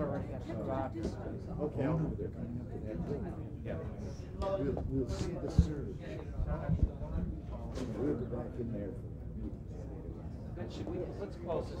already got the driver's. Okay, I'll know they're coming up to that building. Yeah. We'll, we'll see the surge. We'll be back in there for the meeting. But should we, let's close this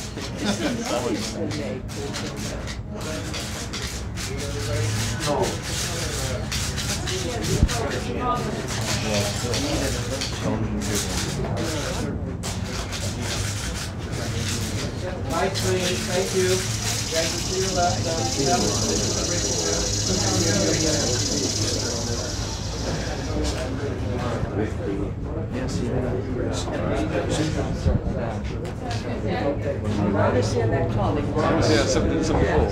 Please, thank you. Greg, to your left, um, colleague. Yeah, cool.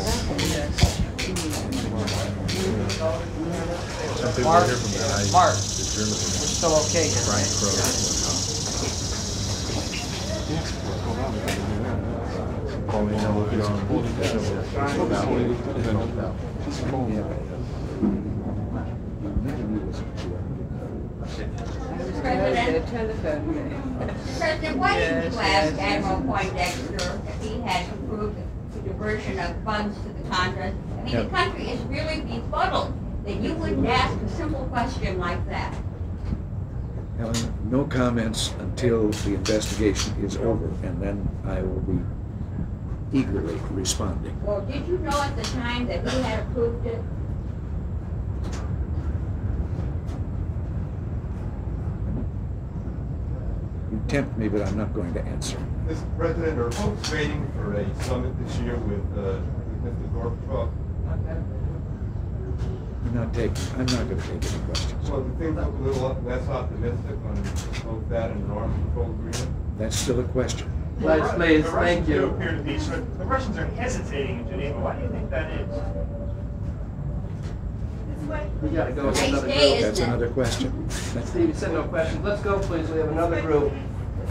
Something Mark, hear from. Mark, we're still okay here, right? And then Oak Valley. Yeah, but, uh, Maybe it President. Telephone game. President, why didn't Yes, you yes, ask Admiral Poindexter if he had approved the diversion of funds to the Contras? I mean, the country is really befuddled that you wouldn't ask a simple question like that. Helen, no comments until the investigation is over, and then I will be eagerly responding. Well, did you know at the time that he had approved it? Tempt me, but I'm not going to answer. Mr. President, are folks waiting for a summit this year with, uh, with Mr. Gorbachev? I'm not taking, I'm not gonna take any questions. Well, do things look a little less optimistic on both that and an arms control agreement? That's still a question. Lights, please, The thank Russians you. appear to be, sort of- the Russians are hesitating in Geneva. Why do you think that is? We gotta go with Nice another group. That's another question. Steve, you said no questions. Let's go, please. We have another group.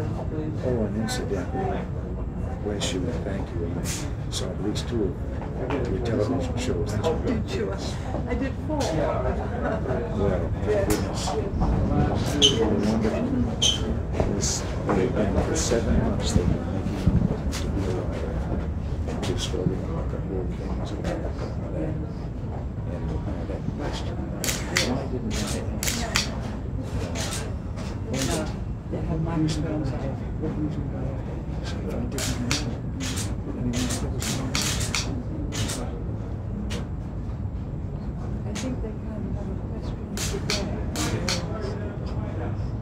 Oh, and incidentally, bless you and thank you, and I saw at least two of your television shows. That's what Did you? I did four. Well, thank goodness. Wonderful. This, they've been for seven months, they've been making to be alive. Just about the whole things and that. And that question, why didn't I? They have microphones on. So if I didn't know, anyone still was wrong. I think they kind of have a question today.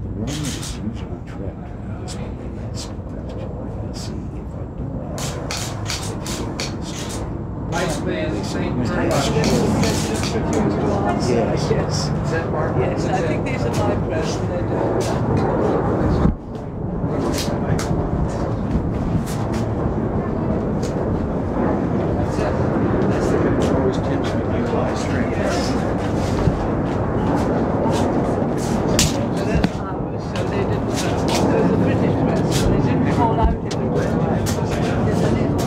The one that is usually trapped is when they ask a question. I see if I don't answer, they feel it's Lights, please. Thank you I very think much. this is a question for you to answer. Yes. Yes. Is that Mark? Yes, I think these are my press and they do. That's it. That's the It always tempts me to utilize strength. So that's ours, so they didn't, uh, there was a British press, so they didn't call out in the press. Yes, and it was.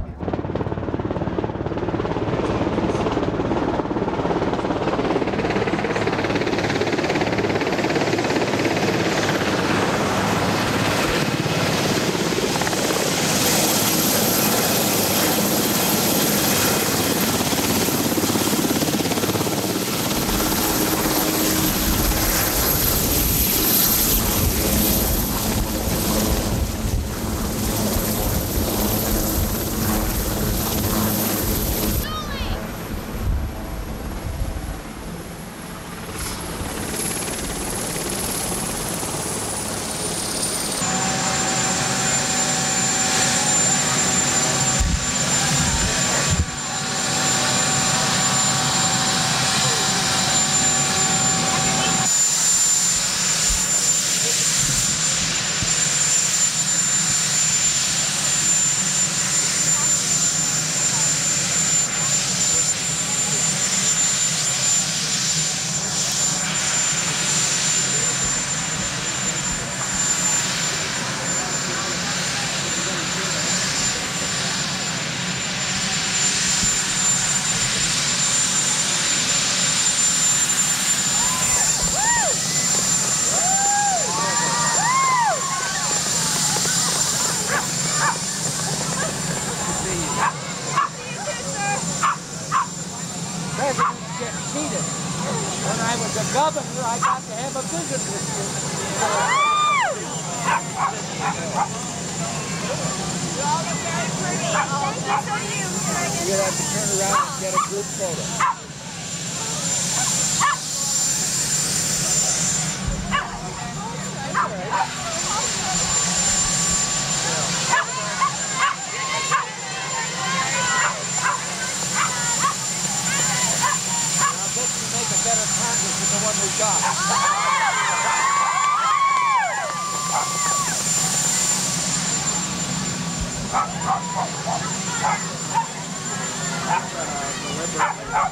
Presidents get cheated. When I was a governor, I got to have a visit with you. you so much. You're going to have to turn around and get a group photo. I bet you make a better Congress than the one we got.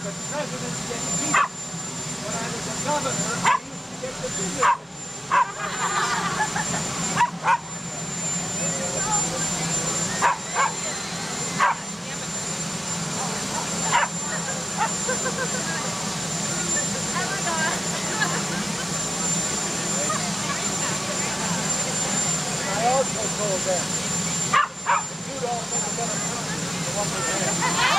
The presidents get cheated. When I was a governor, I used to get the visit. I also told them, you. don't make a better Congress than the one